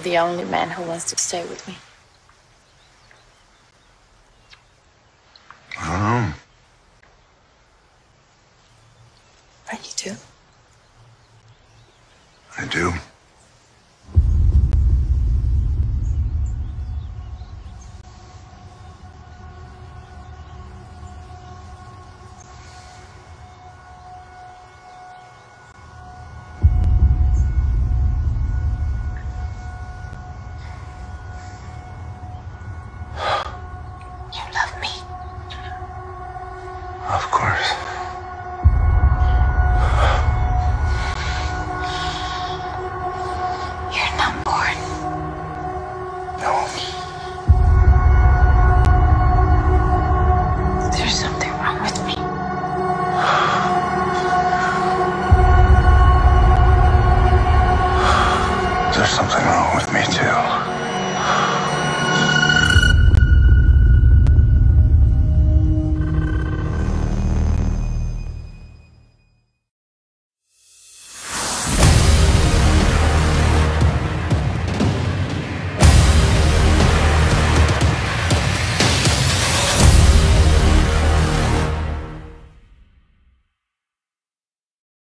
the only man who wants to stay with me. I don't know. But you do. I do. Of course.